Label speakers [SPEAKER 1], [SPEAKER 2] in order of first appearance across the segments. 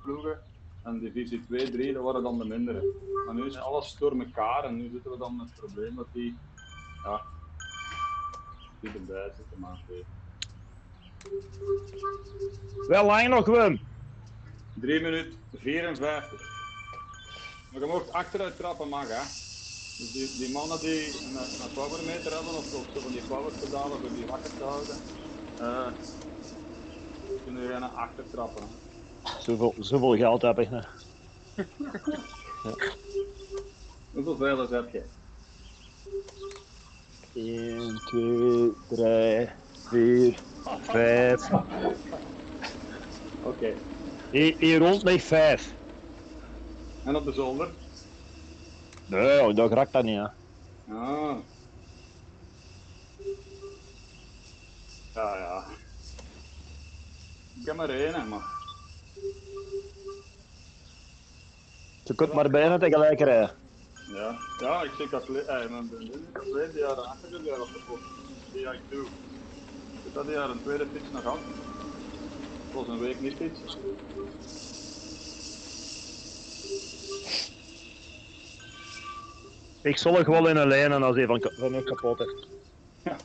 [SPEAKER 1] ploegen. En divisie 2, 3, dat waren dan de mindere. Maar nu is alles door elkaar en nu zitten we dan met het probleem dat die, ja, die erbij zitten, maar oké.
[SPEAKER 2] Wel lang nog, Wim.
[SPEAKER 1] 3 minuten 54. Maar je mocht achteruit trappen, mag hè. Dus die, die mannen die een, een powermeter hebben, of, of zo van die powerpedalen voor die wakker te houden, eh kunnen jullie naar achter trappen.
[SPEAKER 2] Zoveel, zoveel geld heb ik. hè.
[SPEAKER 1] Hoeveel veilers heb je?
[SPEAKER 2] 1, 2, 3, 4, 5.
[SPEAKER 1] Oké.
[SPEAKER 2] Hier, rond ligt 5.
[SPEAKER 1] En op de zolder?
[SPEAKER 2] Nee, dat raakt dat niet. Hè.
[SPEAKER 1] Ah. Ja, ja. Ik heb maar één, hè, maar.
[SPEAKER 2] Je kunt maar bijna tegelijk rijden.
[SPEAKER 1] Ja, ja ik zeg dat eh, mijn vriendin is verleden jaar achter jaar op de pot. Die ja, ik doe. Ik had die jaar een tweede fiets nog. Het was een week niet fietsen.
[SPEAKER 2] Ik er wel in een lijn en als die van, van mij kapot is.
[SPEAKER 1] Ja.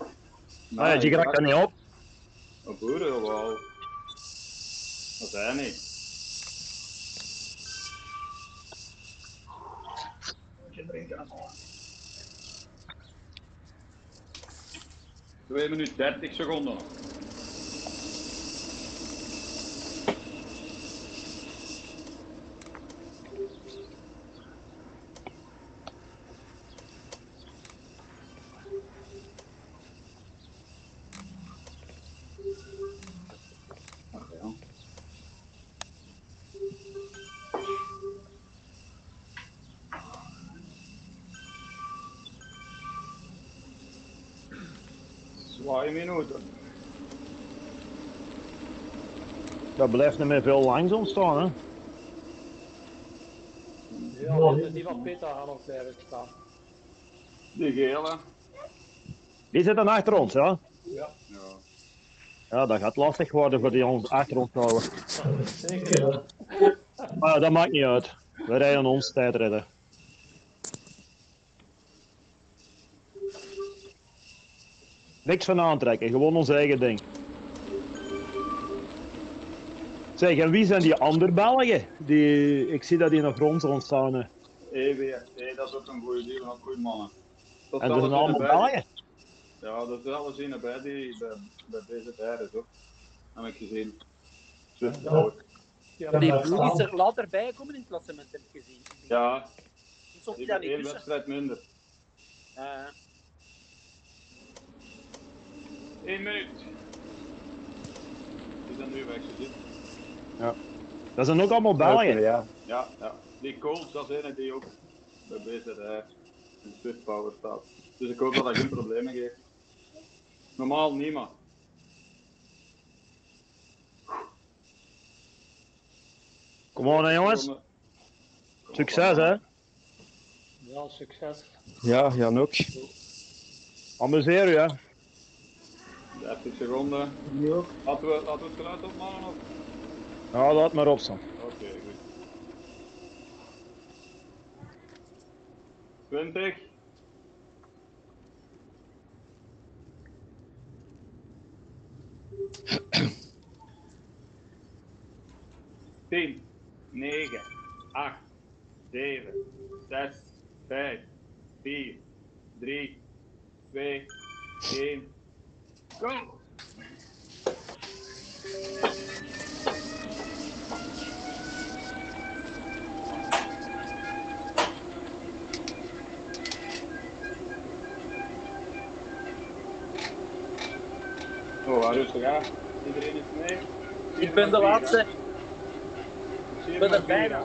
[SPEAKER 2] Ah, ja, die raakt er niet op.
[SPEAKER 1] Een boeren, wauw. Dat zijn niet. Moet drinken? 2 minuten 30 seconden. paar minuten.
[SPEAKER 2] Dat blijft niet meer veel langs ontstaan, hè?
[SPEAKER 3] Ja, is die van Peter aan ons blijven staan.
[SPEAKER 1] Die gele.
[SPEAKER 2] Die zitten achter ons, ja?
[SPEAKER 3] Ja.
[SPEAKER 1] Ja,
[SPEAKER 2] ja dat gaat lastig worden voor die ons achter ons houden.
[SPEAKER 3] Zeker.
[SPEAKER 2] Maar dat maakt niet uit. We rijden ons tijd redden. Niks van aantrekken, gewoon ons eigen ding. Zeg, en wie zijn die andere Belgen? Die, ik zie dat die nog rond ontstaan. Hé,
[SPEAKER 1] hey, dat is ook een goede deal, van goede mannen. Dat
[SPEAKER 2] en dat zijn allemaal Belgen?
[SPEAKER 1] Ja, dat is alles een bij, die, bij, deze deze tijdens ook. Heb ik gezien. Ja,
[SPEAKER 3] ja.
[SPEAKER 4] ja die ploeg is er later bij komen in het klassement, heb ik gezien.
[SPEAKER 1] Ja,
[SPEAKER 4] die,
[SPEAKER 1] wedstrijd
[SPEAKER 4] minder.
[SPEAKER 1] wedstrijd minder. 1 minuut. Die zijn nu weg, Ja.
[SPEAKER 2] Dat zijn ook allemaal Belgen.
[SPEAKER 5] Ja,
[SPEAKER 1] ja, ja. Die Coles, dat zijn die ook bij BZR eh, in Swift Power staat. Dus ik hoop dat dat geen problemen geeft. Normaal niemand.
[SPEAKER 2] Kom op, hè, jongens. Succes, hè?
[SPEAKER 3] Ja, succes.
[SPEAKER 5] Ja, Jan ook.
[SPEAKER 2] Amuseer u, hè?
[SPEAKER 1] 30 seconden. Laten we, laten we het geluid opmaken of?
[SPEAKER 2] Ja, laat maar op staan.
[SPEAKER 1] Oké, goed. 20. Tien, negen, acht, zeven, zes, vijf, vier, drie, twee, één. Go! Oh, waar rustig aan. Iedereen is mee.
[SPEAKER 4] ik ben de laatste.
[SPEAKER 1] Ik
[SPEAKER 4] Ik ben er bijna.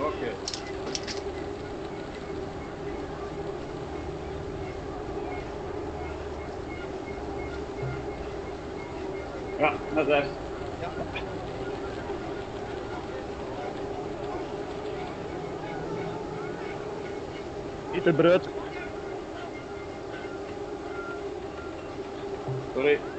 [SPEAKER 1] Oké. Is het.
[SPEAKER 2] Niet te bruut.
[SPEAKER 1] Sorry.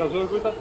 [SPEAKER 1] Is dat zo goed dat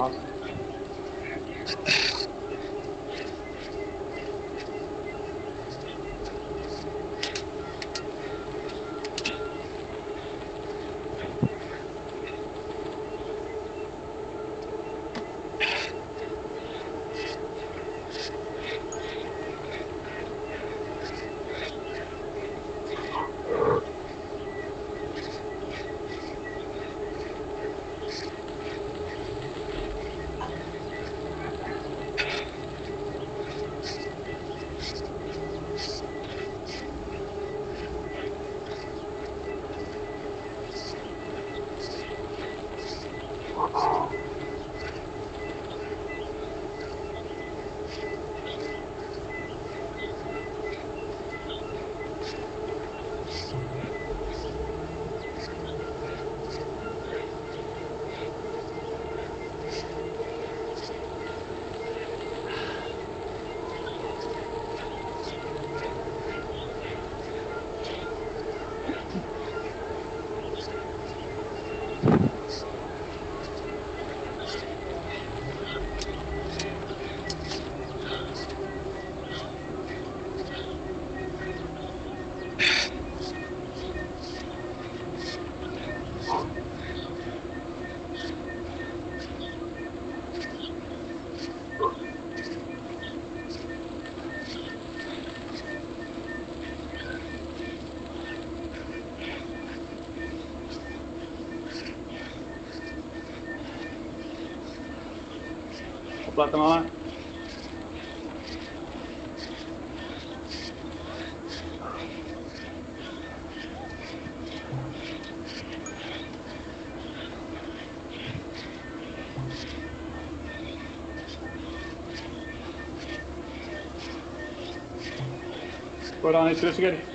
[SPEAKER 1] Okay.
[SPEAKER 4] Maar oké.
[SPEAKER 3] Zet het laat.
[SPEAKER 1] Opletten mannen. Vooraan iets rustiger.
[SPEAKER 2] Ja, zijn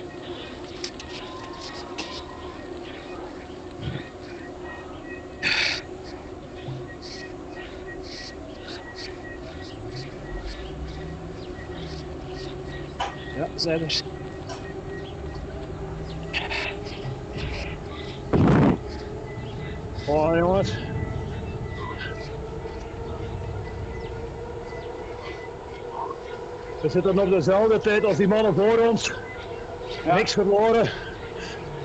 [SPEAKER 2] Oh jongens. We zitten op dezelfde tijd als die mannen voor ons.
[SPEAKER 1] Ja.
[SPEAKER 2] Niks verloren.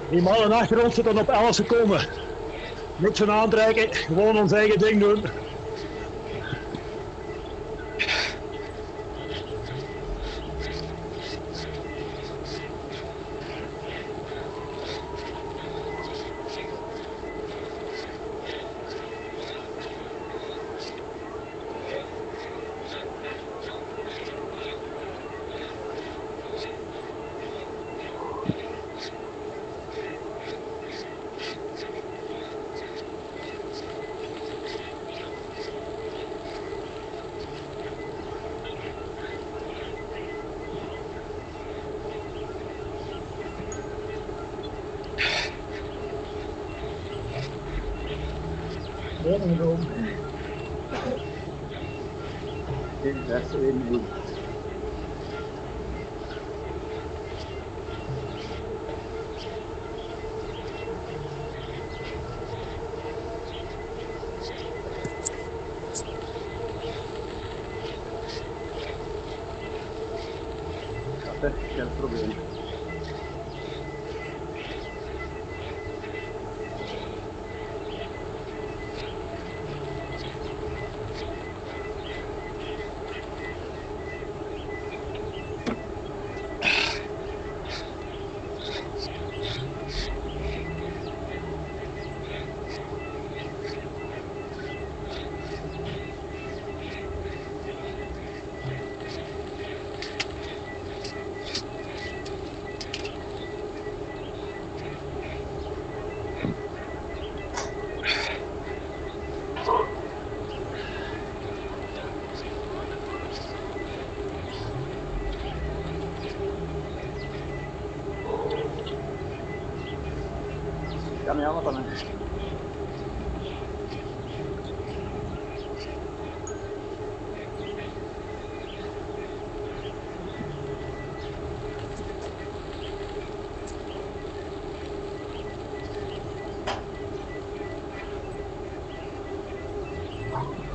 [SPEAKER 2] Die mannen achter ons zitten op 11 seconden. Niks van aantrekken, gewoon ons eigen ding doen. Binnengekomen.
[SPEAKER 1] Dit is best één goed. Dat is geen probleem. Kan niet allemaal van hè. Dat opnieuw op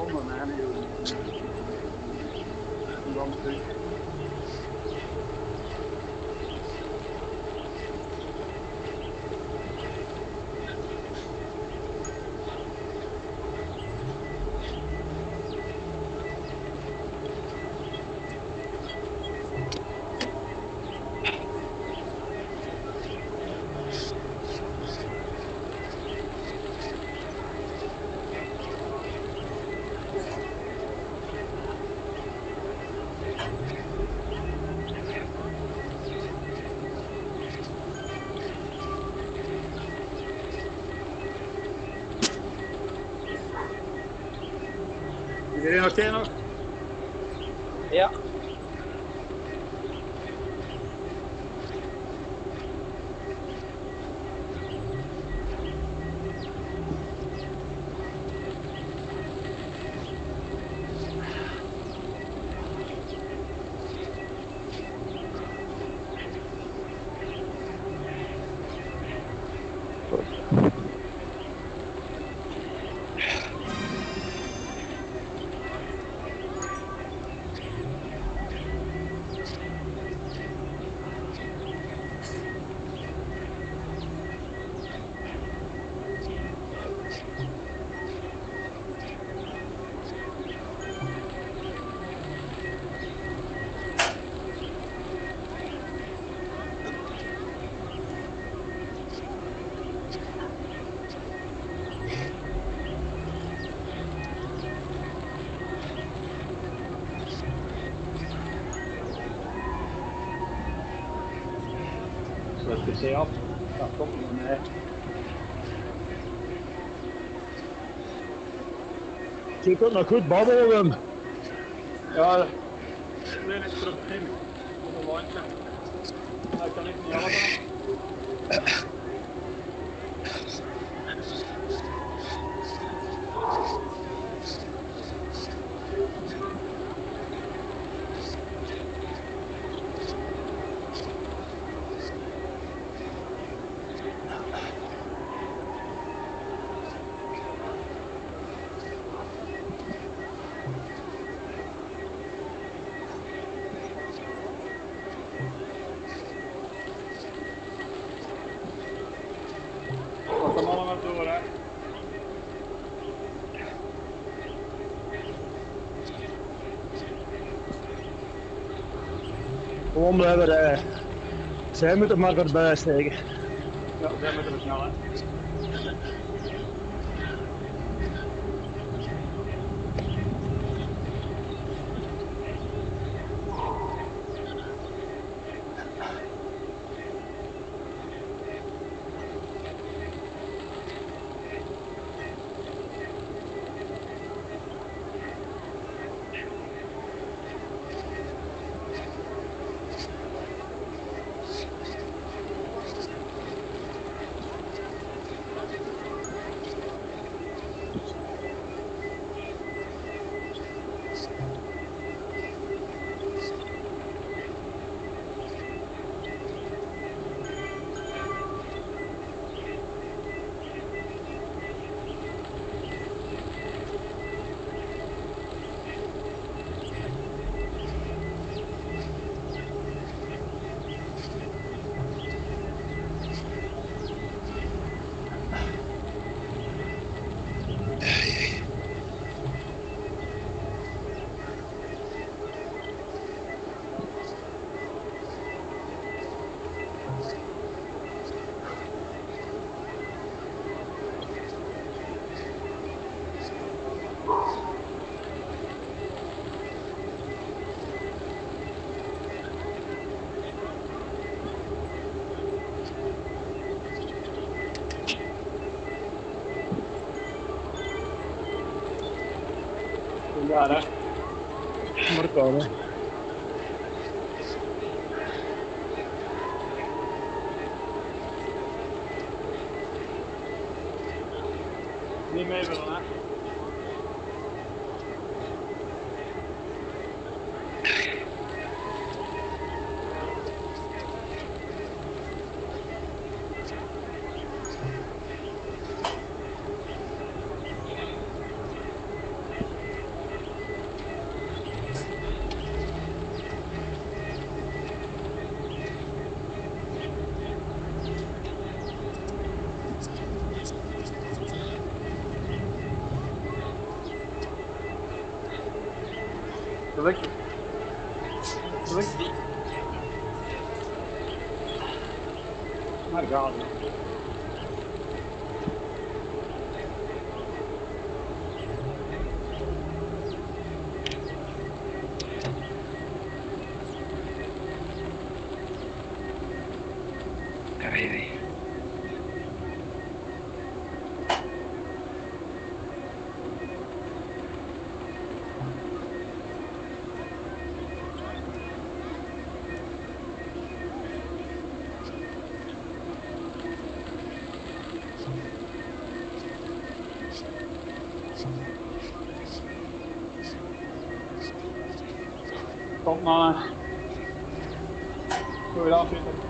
[SPEAKER 1] onder mij. hè, joh. En dan terug.
[SPEAKER 4] Iedereen oké
[SPEAKER 1] see after
[SPEAKER 2] that problem there. Sikkert noe kuttbad.
[SPEAKER 4] Ja,
[SPEAKER 2] Gewoon rijden. Zij moeten maar erbij steken.
[SPEAKER 1] Ja, zij moeten we snel, hè. Ja, hè.
[SPEAKER 2] Marco, hè.
[SPEAKER 1] Niet mee willen, hè. Druk. Druk. Maar gaat het. Kom maar. Doe je afzitten.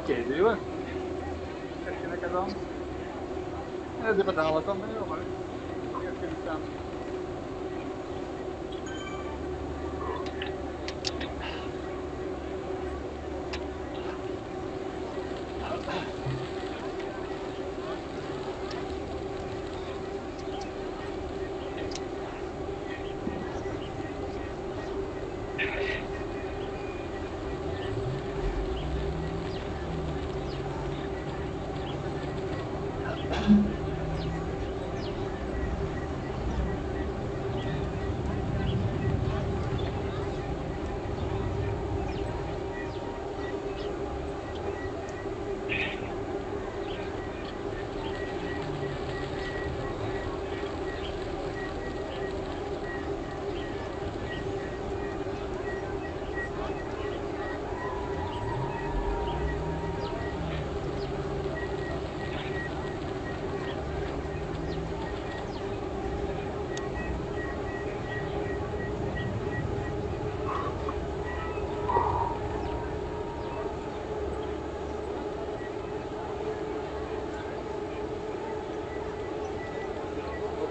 [SPEAKER 1] Oké, duwen. Kijk je lekker dan? Ja, de pedalen kan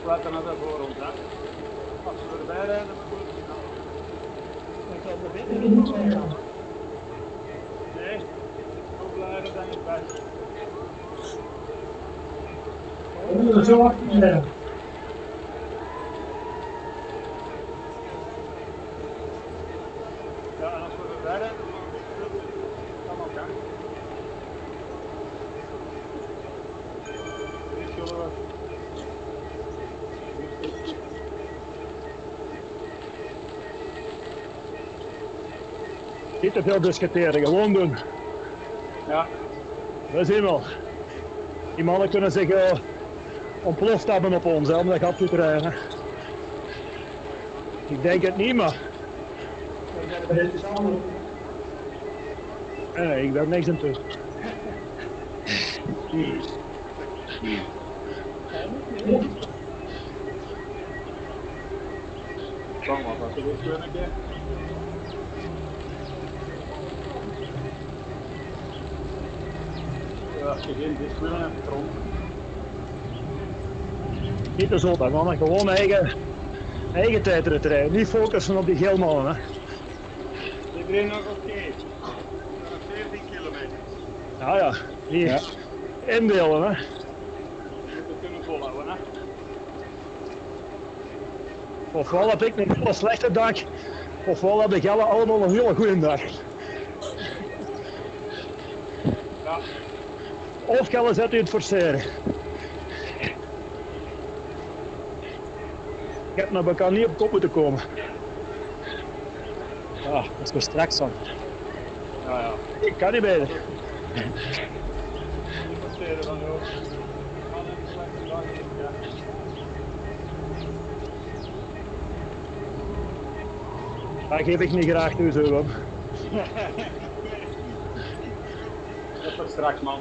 [SPEAKER 1] Opletten naar de voorhand, hè. Als we erbij rijden, dan moet het snel.
[SPEAKER 2] Ik kan er binnen niet zijn gaan.
[SPEAKER 1] Nee, zo blijven dan het.
[SPEAKER 2] We moeten zo achter zijn.
[SPEAKER 1] Ja, en als we erbij rijden, dan kan ook, hè. Dit zullen we...
[SPEAKER 2] Niet te veel discussiëren, gewoon doen.
[SPEAKER 1] Ja,
[SPEAKER 2] We zien wel. Die mannen kunnen zich eh, ontploft hebben op ons, hè, om dat gat te krijgen. Ik denk het niet, maar. Nee, ik ben niks aan toe.
[SPEAKER 1] kan wat, als we dit kunnen, een keer. Ja, als je geen dit willen hebt, grond.
[SPEAKER 2] Niet te zot, mannen. Gewoon eigen, eigen tijdrit rijden. Niet focussen op die geelmannen. Hè.
[SPEAKER 1] Iedereen nog oké? Nog 14 kilometer.
[SPEAKER 2] Ja, ja. Hier. Indelen, hè.
[SPEAKER 1] Het kunnen volhouden, hè?
[SPEAKER 2] Ofwel heb ik een hele slechte dag, ofwel hebben Gelle allemaal een hele goede dag.
[SPEAKER 1] Ja,
[SPEAKER 2] Of Gelle zet u het forceren. Ik heb naar elkaar niet op kop moeten komen. Ja, dat is voor straks dan.
[SPEAKER 1] ja, ja.
[SPEAKER 2] Ik kan niet beter.
[SPEAKER 1] Passeren dan, ja.
[SPEAKER 2] Dat geef ik niet graag toe, zo. Wim.
[SPEAKER 1] Dat is voor straks, man.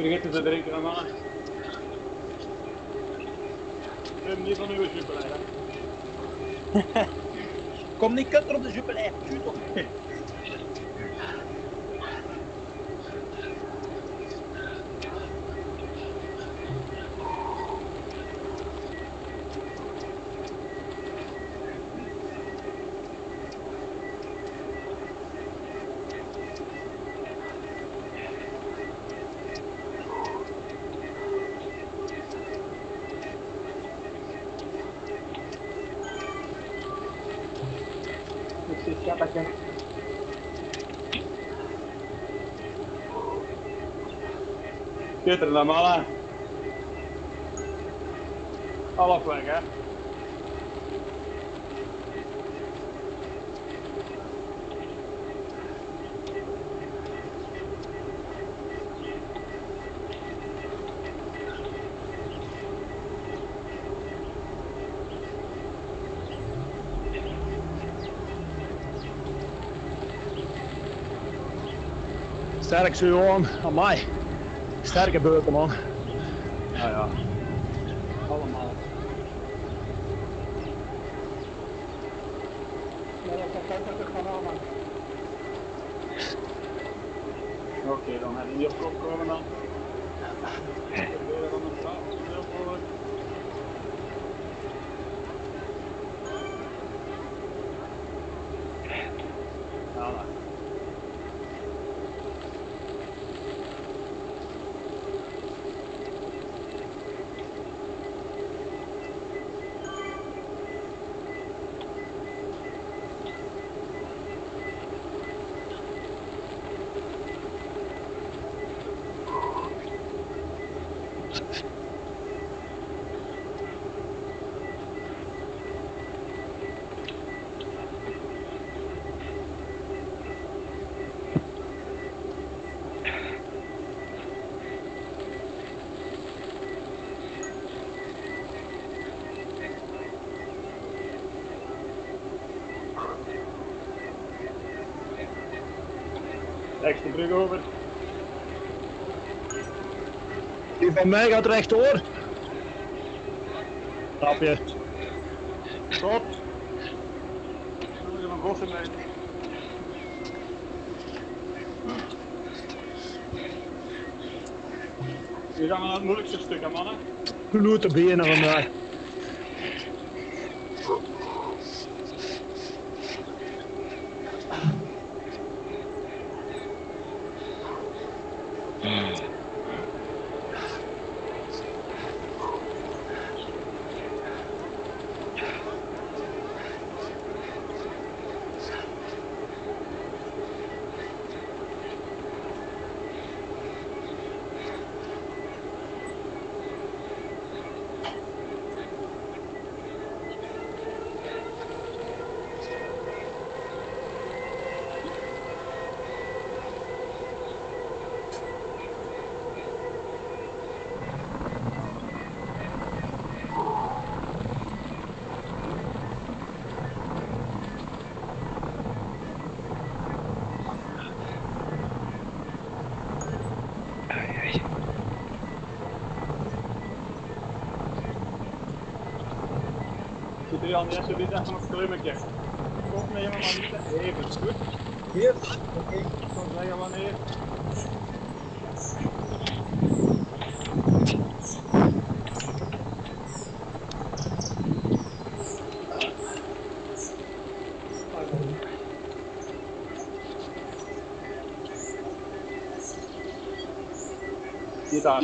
[SPEAKER 1] Vergeten te drinken aan. Ik heb niet van uw hè.
[SPEAKER 4] Kom niet kutter op de. Shoot
[SPEAKER 1] Peter, dan mannen. Half weg, hè.
[SPEAKER 2] Sterk zo Johan, aan mij. Sterke beurten man.
[SPEAKER 1] Ja, ja. Allemaal.
[SPEAKER 3] Ja, dat kan dat aan, man.
[SPEAKER 1] Oké, dan hebben we hier komen dan. De brug over.
[SPEAKER 2] Die van mij gaat rechtdoor. Grapje.
[SPEAKER 1] Stop. Dan moet je van bossen blijven. Nu gaan we naar het moeilijkste stuk, hè, mannen.
[SPEAKER 2] Klote benen van
[SPEAKER 1] al niet zo dit even een kleumetje. Opnemen, maar niet even. Goed?
[SPEAKER 4] Hier. Oké.
[SPEAKER 1] Ik zal zeggen wanneer. Hier daar,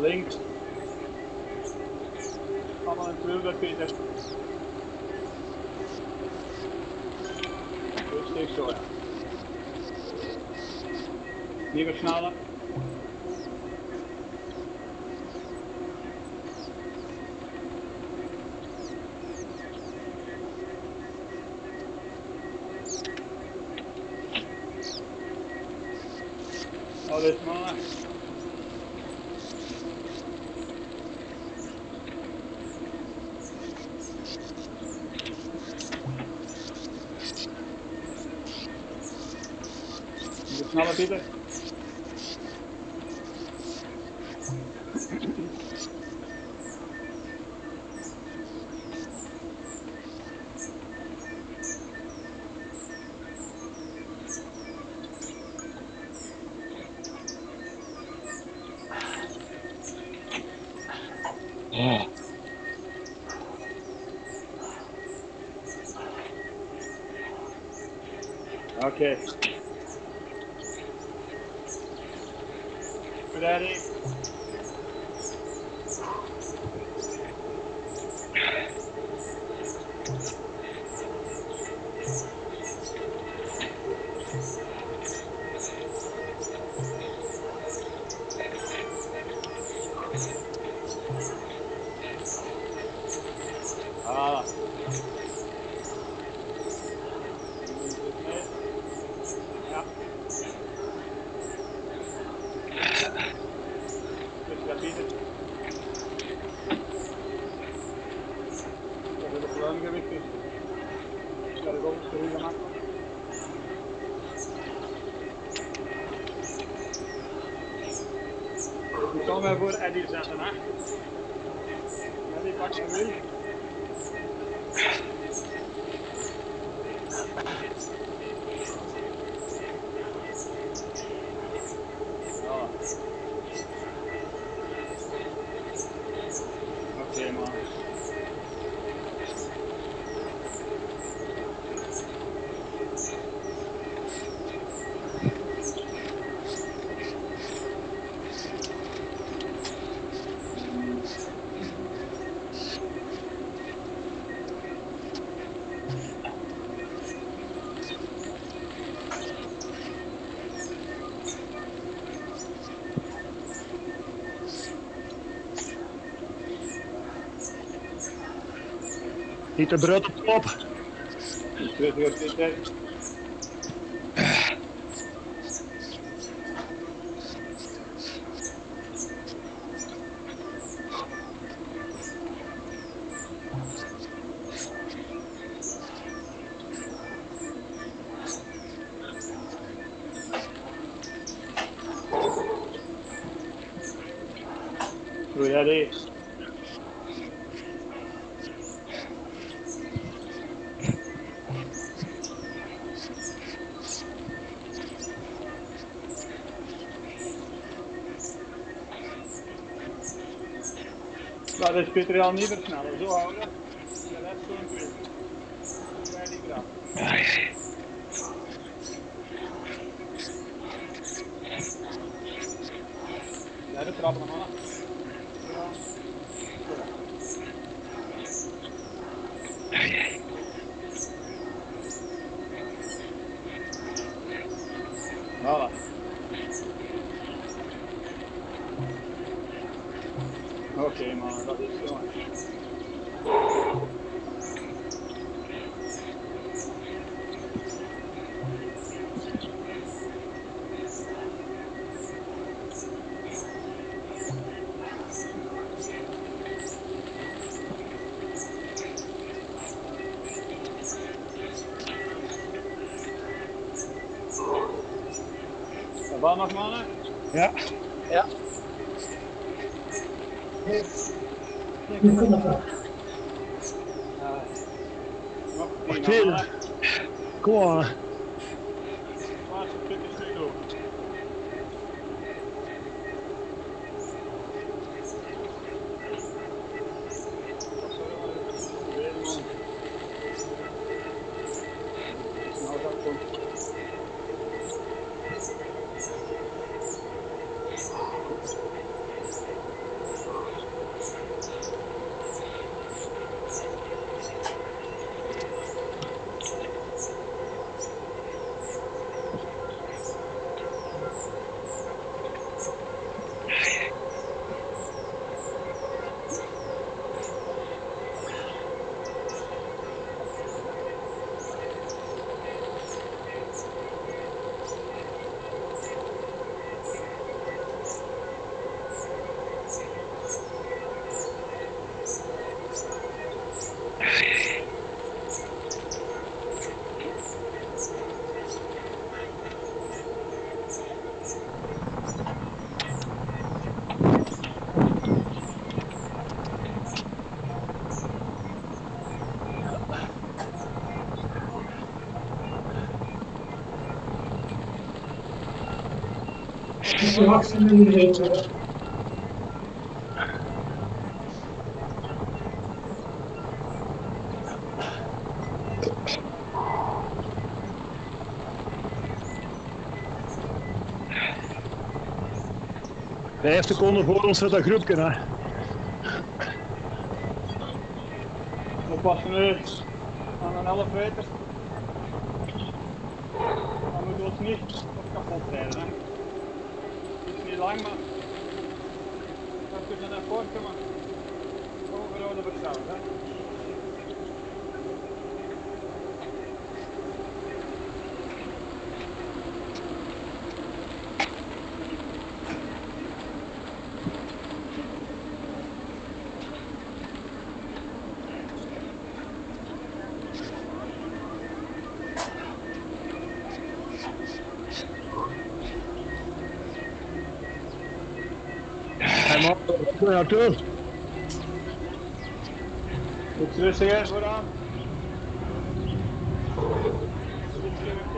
[SPEAKER 1] links. Allemaal in kleur bij Peter. Rustig zo, ja. Hier weer Okay. For that eight. Ah. voor Eddy zeggen. Hè. Eddy pakt zijn wind. Петя берет топ. Rüya değil. Ja,
[SPEAKER 2] das geht
[SPEAKER 1] real äh, nicht mehr schneller. So, oder? Sneller.
[SPEAKER 2] achtste minuut. Vijf seconden voor ons zit dat groepje. Hè.
[SPEAKER 1] Oppassen nu aan een half meter. Dan moeten we ons niet op kapot rijden. Hè. Het is niet lang, maar we kunnen naar voren komen. Overhouden verstaan. Hè.
[SPEAKER 2] Hij mag er naartoe.
[SPEAKER 1] Iets rustiger vooraan. Iets rustig.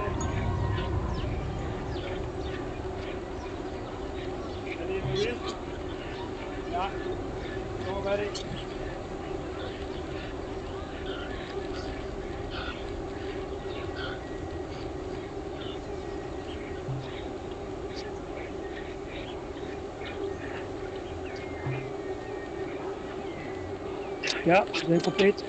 [SPEAKER 1] En hier nog eens. Ja. Kom maar Barry.
[SPEAKER 2] Ja, ben compleet.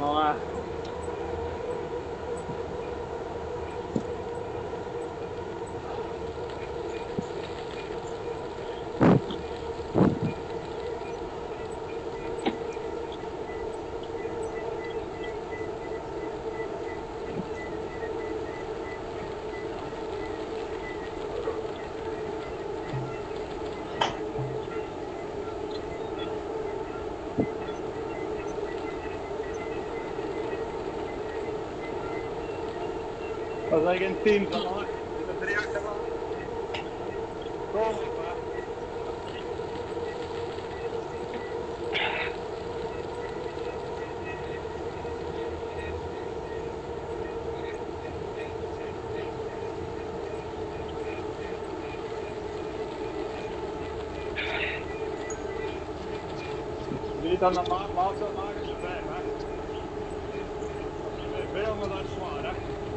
[SPEAKER 1] Dat is maar. Dat zijn geen teams dan hoor. Er zitten drie achteraan. Kom op hè. Wie dan de maat maat zou maken, is er vijf hè. Dat is veel, maar dat is zwaar hè.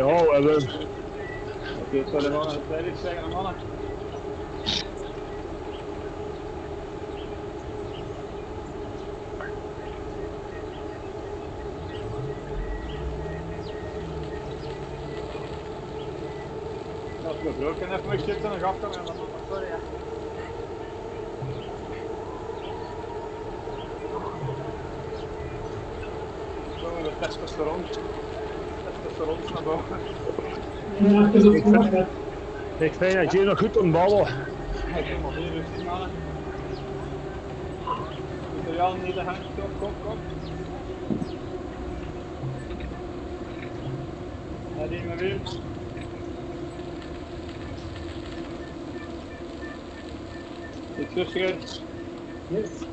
[SPEAKER 2] Ja, en we,
[SPEAKER 1] Oké, zal de mannen het iets zeggen aan mannen? Dat is goed, ik kan even weg zitten en dan gaf ik hem en dan sorry hè. Zo, de testosteron. Testosteron naar boven.
[SPEAKER 2] ik vind dat je nog goed kan ballen.
[SPEAKER 1] Hij komt nog rustig. Materiaal niet de hand, kom, kom, kom. Hij die maar weer. Iets rustiger.
[SPEAKER 4] Yes.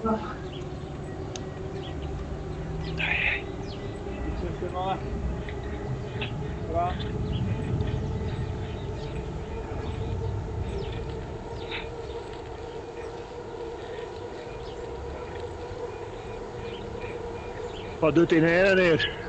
[SPEAKER 1] Iets rustig, mannen. Bra.
[SPEAKER 2] Wat doet hij heen en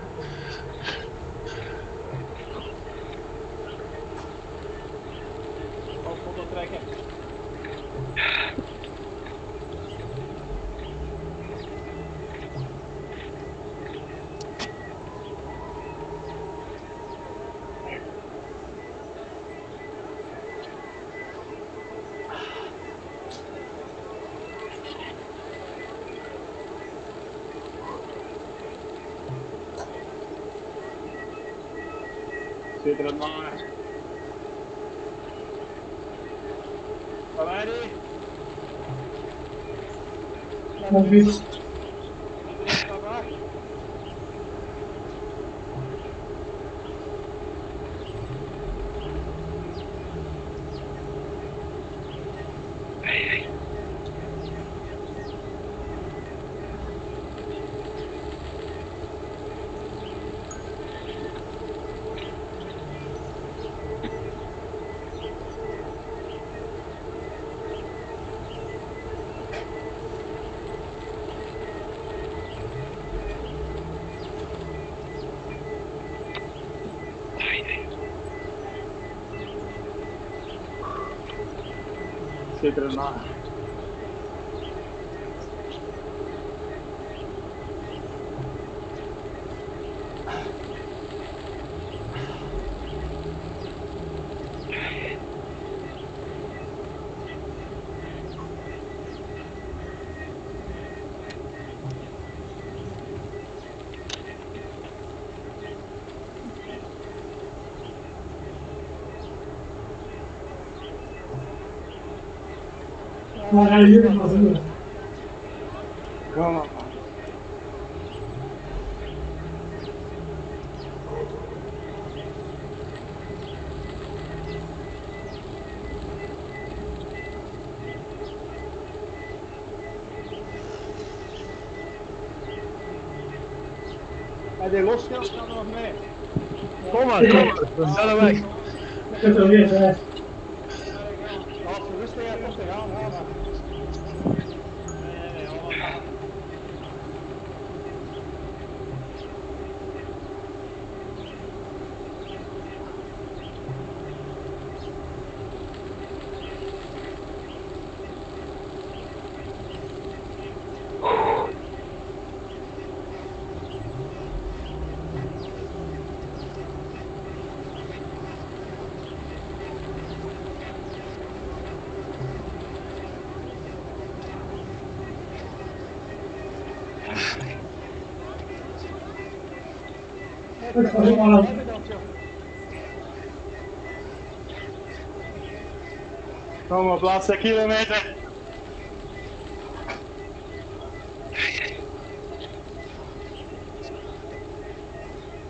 [SPEAKER 1] Zit er na. Kom op. Bij die losgeld gaan we nog mee.
[SPEAKER 2] Kom maar, kom maar. We zijn er weg.
[SPEAKER 1] Als ze rustig uit rustig aan, ga maar. Nee, nee, nee, ga maar. Kom op, laatste kilometer.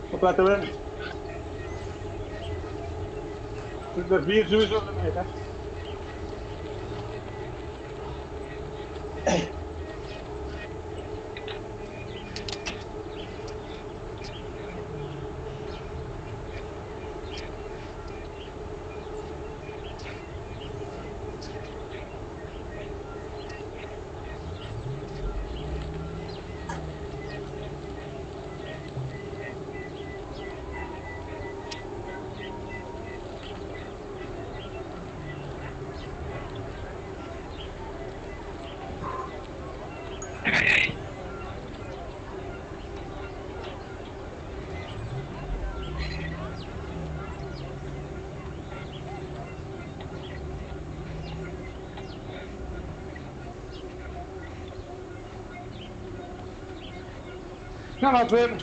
[SPEAKER 1] Opletten we. Zit er vier sowieso op de meter. Ga maar, Wim.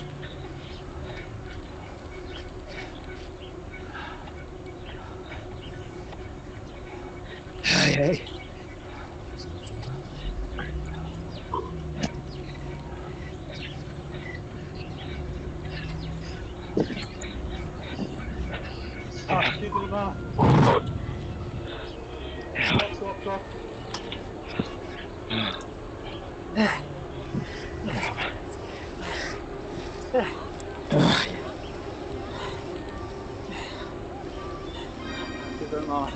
[SPEAKER 2] Hey, hey.
[SPEAKER 1] Ah, zit er maar. Stop, stop, stop. Zit er maar.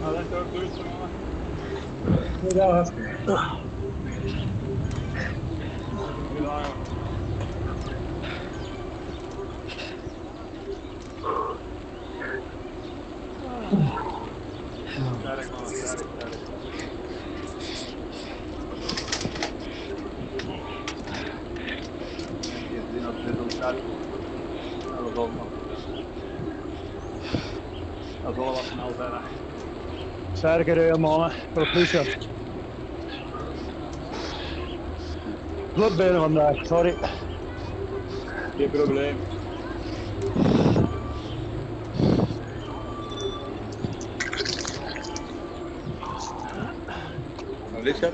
[SPEAKER 1] Nou, dat is ook goed, jongen.
[SPEAKER 2] Goedendag.
[SPEAKER 1] Ja, verkar
[SPEAKER 6] det mana för polisen. Vad ber om där, sorry. Det
[SPEAKER 1] är problem. Alicia?